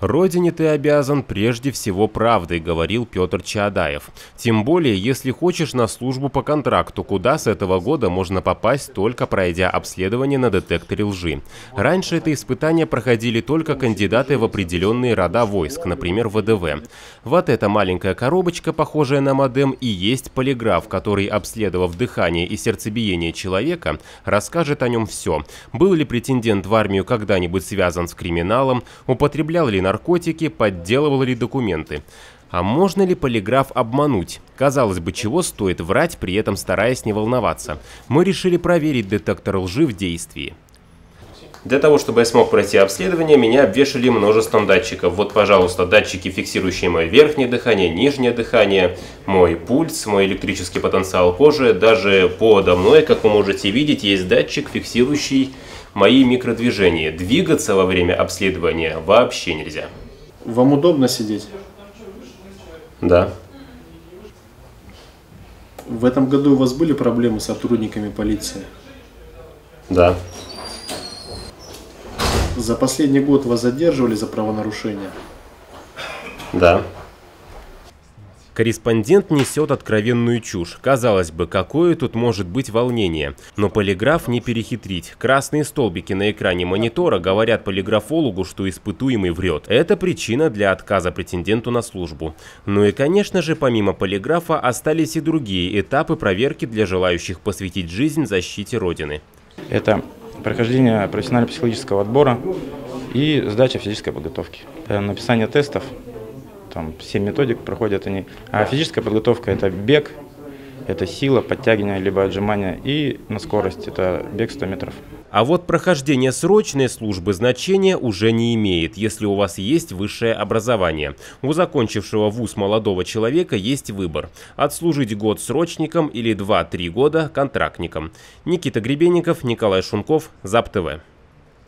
«Родине ты обязан прежде всего правдой», — говорил Петр Чаадаев. «Тем более, если хочешь на службу по контракту, куда с этого года можно попасть, только пройдя обследование на детекторе лжи. Раньше это испытание проходили только кандидаты в определенные рода войск, например, ВДВ. Вот эта маленькая коробочка, похожая на модем, и есть полиграф, который, обследовав дыхание и сердцебиение человека, расскажет о нем все. Был ли претендент в армию когда-нибудь связан с криминалом, употреблял ли наркотики, подделывал ли документы. А можно ли полиграф обмануть? Казалось бы, чего стоит врать, при этом стараясь не волноваться. Мы решили проверить детектор лжи в действии. Для того, чтобы я смог пройти обследование, меня обвешали множеством датчиков. Вот, пожалуйста, датчики, фиксирующие мое верхнее дыхание, нижнее дыхание, мой пульс, мой электрический потенциал кожи. Даже подо мной, как вы можете видеть, есть датчик, фиксирующий мои микродвижения. Двигаться во время обследования вообще нельзя. Вам удобно сидеть? Да. В этом году у вас были проблемы с сотрудниками полиции? Да. За последний год вас задерживали за правонарушение? Да. Корреспондент несет откровенную чушь. Казалось бы, какое тут может быть волнение. Но полиграф не перехитрить. Красные столбики на экране монитора говорят полиграфологу, что испытуемый врет. Это причина для отказа претенденту на службу. Ну и, конечно же, помимо полиграфа остались и другие этапы проверки для желающих посвятить жизнь защите Родины. Это прохождение профессионально-психологического отбора и сдача физической подготовки. Э, написание тестов там 7 методик проходят они. А физическая подготовка – это бег, это сила, подтягивание, либо отжимания, и на скорость – это бег 100 метров. А вот прохождение срочной службы значения уже не имеет, если у вас есть высшее образование. У закончившего вуз молодого человека есть выбор – отслужить год срочником или 2-3 года контрактником. Никита Гребенников, Николай Шунков, ЗАП ТВ.